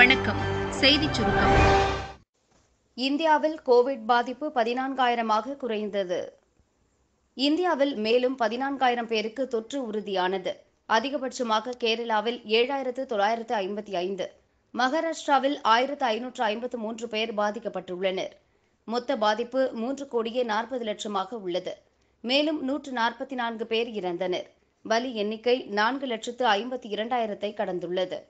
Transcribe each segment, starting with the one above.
வணக்கம். செய்தி சுருக்கம். இந்தியாவில் கோவிட் பாதிப்பு பதினான்காயிரமாக குறைந்தது. இந்தியாவில் மேலும் பதினான்காயிரம் பேருக்கு தொற்று உறுதியானது. அதிகபட்சமாக கேரளாவில் ஏழாயிரத்து தொள்ளாயிரத்து ஐம்பத்தி ஐந்து. மகாராஷ்டிராவில் ஆயிரத்து ஐநூற்று ஐம்பத்து மூன்று பேர் பாதிக்கப்பட்டுள்ளனர். மொத்த பாதிப்பு மூன்று கோடியே நாற்பது லட்சமாக உள்ளது. மேலும் நூற்று நாற்பத்தி நான்கு பேர் இறந்தனர். பலி எண்ணிக்கை நான்கு லட்சத்து ஐம்பத்தி இரண்டாயிரத்தை கடந்துள்ளது.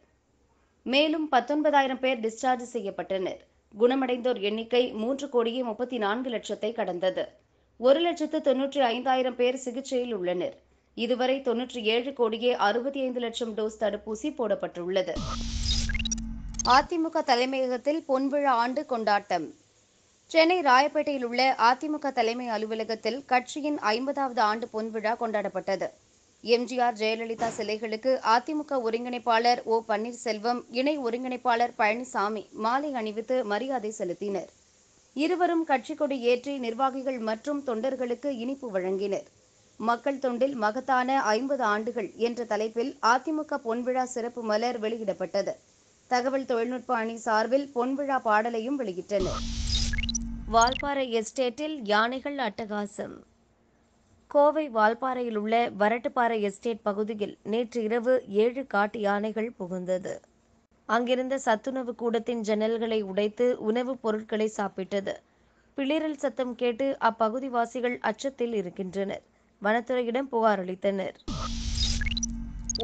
மேலும் பத்தொன்பதாயிரம் பேர் டிஸ்சார்ஜ் செய்யப்பட்டனர். குணமடைந்தோர் எண்ணிக்கை மூன்று கோடியே முப்பத்தி நான்கு லட்சத்தை கடந்தது. ஒரு லட்சத்து தொன்னூற்றி ஐந்தாயிரம் பேர் சிகிச்சையில் உள்ளனர். இதுவரை தொன்னூற்றி ஏழு கோடியே அறுபத்தி ஐந்து லட்சம் டோஸ் தடுப்பூசி போடப்பட்டுள்ளது. அதிமுக தலைமையகத்தில் பொன்விழா ஆண்டு கொண்டாட்டம். சென்னை ராயப்பேட்டையில் உள்ள அதிமுக தலைமை அலுவலகத்தில் கட்சியின் ஐம்பதாவது ஆண்டு பொன்விழா கொண்டாடப்பட்டது. எம்ஜிஆர் ஜெயலலிதா சிலைகளுக்கு அதிமுக ஒருங்கிணைப்பாளர் ஓ. பன்னீர்செல்வம் இணை ஒருங்கிணைப்பாளர் பழனிசாமி மாலை அணிவித்து மரியாதை செலுத்தினர். இருவரும் கட்சிக் கொடி ஏற்றி நிர்வாகிகள் மற்றும் தொண்டர்களுக்கு இனிப்பு வழங்கினர். மக்கள் தொண்டில் மகத்தான ஐம்பது ஆண்டுகள் என்ற தலைப்பில் அதிமுக பொன்விழா சிறப்பு மலர் வெளியிடப்பட்டது. தகவல் தொழில்நுட்ப அணி சார்பில் பொன்விழா பாடலையும் வெளியிட்டனர். வால்பாறை எஸ்டேட்டில் யானைகள் அட்டகாசம். கோவை வால்பாறையில் உள்ள வரட்டுப்பாறை எஸ்டேட் பகுதியில் நேற்று இரவு ஏழு காட்டு யானைகள் புகுந்தது. அங்கிருந்த சத்துணவு கூடத்தின் ஜன்னல்களை உடைத்து உணவுப் பொருட்களை சாப்பிட்டது. பிளிரல் சத்தம் கேட்டு அப்பகுதிவாசிகள் அச்சத்தில் இருக்கின்றனர். வனத்துறையிடம் புகார் அளித்தனர்.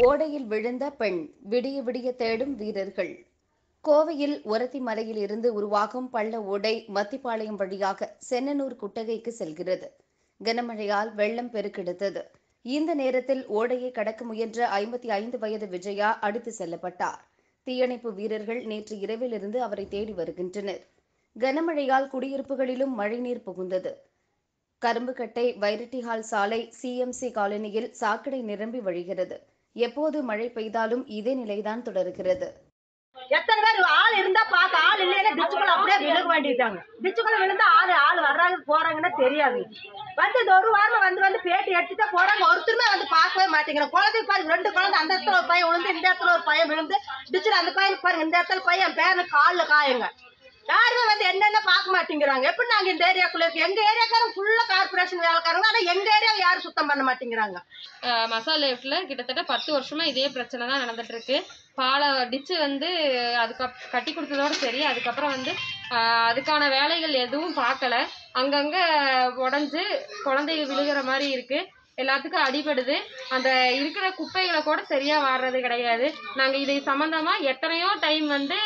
ஓடையில் விழுந்த பெண் விடிய விடிய தேடும் வீரர்கள். கோவையில் ஒரத்தி மலையில் இருந்து உருவாகும் பள்ள ஓடை மத்திப்பாளையம் வழியாக சென்னனூர் குட்டகைக்கு செல்கிறது. கனமழையால் வெள்ளம் பெருக்கெடுத்தது. இந்த நேரத்தில் ஓடையை கடக்க முயன்ற ஐம்பத்தி ஐந்து வயது விஜயா அடித்து செல்லப்பட்டார். தீயணைப்பு வீரர்கள் நேற்று இரவிலிருந்து அவரை தேடி வருகின்றனர். கனமழையால் குடியிருப்புகளிலும் மழைநீர் புகுந்தது. கரும்புக்கட்டை வைரட்டிஹால் சாலை சிஎம்சி காலனியில் சாக்கடை நிரம்பி வழிகிறது. எப்போது மழை பெய்தாலும் இதே நிலைதான் தொடர்கிறது. எத்தனை பேர் ஆள் இருந்தா பார்க்க ஆள் இல்லைன்னா டிச்சுக்குள்ள அப்படியே விழுக வேண்டிட்டாங்க டிச்சுக்குள்ள விழுந்தா ஆள் ஆள் வர்றாங்க போறாங்கன்னு தெரியாது. வந்து இந்த ஒரு வாரமா வந்து வந்து பேட்டி எடுத்துட்டு போறாங்க. ஒருத்தருமே வந்து பார்க்கவே மாட்டேங்கிறோம் குழந்தைக்கு பாருங்க ரெண்டு குழந்தை அந்த இடத்துல ஒரு பையன் விழுந்து இந்த இடத்துல ஒரு பையன் விழுந்து டிச்சுல அந்த பையனுக்கு பாருங்க இந்த இடத்துல பையன் பேரனு காலில் காயங்க. யாருமே வந்து என்னென்ன பார்க்க மாட்டேங்கிறாங்க. எப்படி நாங்க இந்த ஏரியாக்குள்ள இருக்கு எங்க ஏரியாக்காரங்க ஃபுல்லா கார்பரேஷன் வேலைக்காரங்க ஆனா எங்க ஏரியாவை யாரும் சுத்தம் பண்ண மாட்டேங்கிறாங்க. அஹ் மசால் லைஃப்ல கிட்டத்தட்ட பத்து வருஷமா இதே பிரச்சனை தான் நடந்துட்டு இருக்கு. பாலை டிச்சு வந்து அதுக்கு கட்டி கொடுத்ததோட சரி அதுக்கப்புறம் வந்து அதுக்கான வேலைகள் எதுவும் பார்க்கல. அங்கங்க உடஞ்சு குழந்தைங்க விழுகிற மாதிரி இருக்கு. எல்லாத்துக்கும் அடிபடுது. அந்த இருக்கிற குப்பைகளை கூட சரியா வாடுறது கிடையாது. நாங்க இது சம்பந்தமா எத்தனையோ டைம் வந்து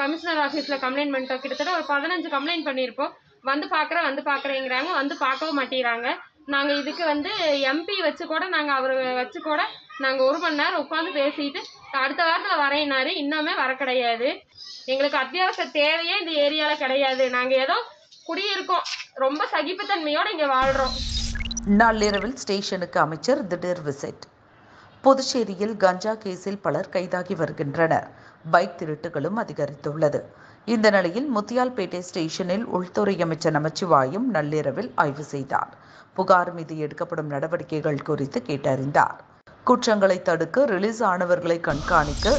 கமிஷனர் ஆஃபீஸ்ல கம்ப்ளைண்ட் பண்ணிட்டோம். கிட்டத்தட்ட ஒரு பதினஞ்சு கம்ப்ளைண்ட் பண்ணியிருப்போம். வந்து பார்க்குறேன் வந்து பார்க்குறேங்கிறாங்க வந்து பார்க்கவும் மாட்டேங்கிறாங்க. நாங்கள் இதுக்கு வந்து எம்பி வச்சு கூட நாங்கள் அவர் வச்சு கூட நாங்கள் ஒரு மணி நேரம் உட்காந்து பேசிட்டு அடுத்த வாரத்தில் வரையினாரு இன்னுமே வர கிடையாது. எங்களுக்கு அத்தியாவசிய தேவையே இந்த ஏரியாவில் கிடையாது. நாங்கள் ஏதோ குடியிருக்கோம். ரொம்ப சகிப்புத்தன்மையோட இங்கே வாழ்கிறோம் நள்ளிரவில் ஸ்டேஷனுக்கு அமைச்சர் திடீர் விசிட். புதுச்சேரியில் கஞ்சா கேஸில் பலர் கைதாகி வருகின்றனர். பைக் திருட்டுகளும் அதிகரித்துள்ளது. இந்த நிலையில் முத்தியால்பேட்டை ஸ்டேஷனில் உள்துறை அமைச்சர் நமச்சிவாயும் நள்ளிரவில் ஆய்வு செய்தார். புகார் மீது எடுக்கப்படும் நடவடிக்கைகள் குறித்து கேட்டறிந்தார். குற்றங்களை தடுக்க ரிலீஸ் ஆனவர்களை கண்காணிக்க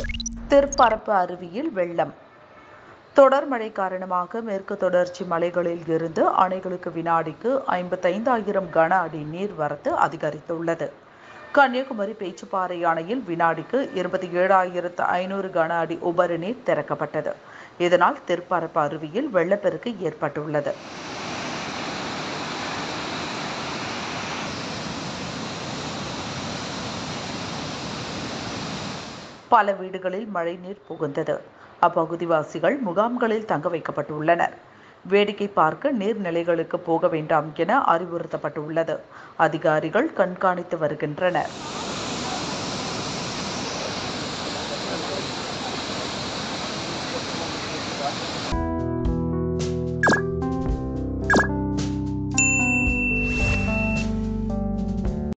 திருப்பரப்பு அருவியில் வெள்ளம். தொடர் மழை காரணமாக மேற்கு தொடர்ச்சி மலைகளில் இருந்து அணைகளுக்கு வினாடிக்கு ஐம்பத்தைந்தாயிரம் கன அடி நீர் வரத்து அதிகரித்துள்ளது. கன்னியாகுமரி பேச்சுப்பாறை அணையில் வினாடிக்கு இருபத்தி ஏழாயிரத்து ஐநூறு கன அடி உபரி நீர் திறக்கப்பட்டது. இதனால் திருப்பரப்பு அருவியில் வெள்ளப்பெருக்கு ஏற்பட்டுள்ளது. பல வீடுகளில் மழைநீர் புகுந்தது. அப்பகுதிவாசிகள் முகாம்களில் தங்க வைக்கப்பட்டுள்ளனர். வேடிக்கை பார்க்க நீர்நிலைகளுக்கு போக வேண்டாம் என அறிவுறுத்தப்பட்டுள்ளது. அதிகாரிகள் கண்காணித்து வருகின்றனர்.